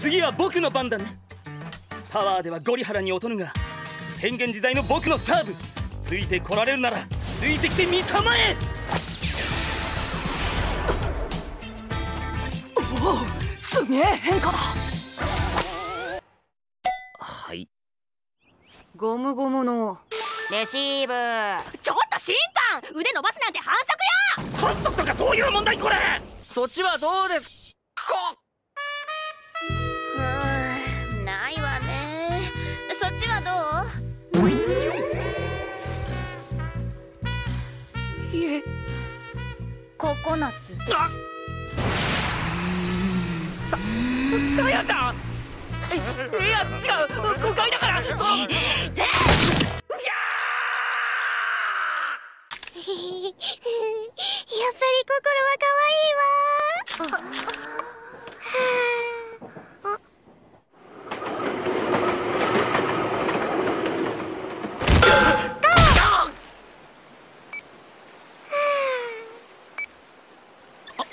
次は僕の番だね。パワーではゴリハラに劣るが変幻自在の僕のサーブ。ついてこられるならついてきてみたまえ。おおすげえ変化だ。はい。ゴムゴムの。レシーブ。ちょっと審判腕伸ばすなんて反則反則とかそういう問題これ。そっちはどうですか？いえ。ココナッツ。あささやちゃん。いいや違う。誤解だから。そ やっぱり心は可愛いわ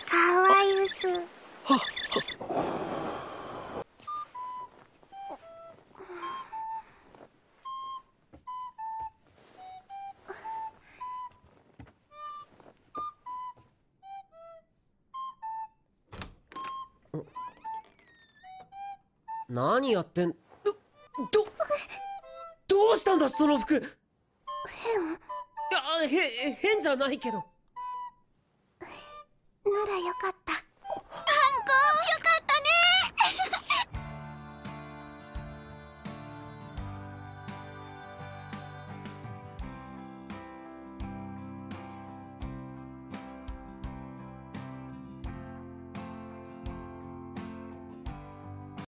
かわいうす何やってん？どどどうしたんだその服？変。あへ変じゃないけど。ならよかっ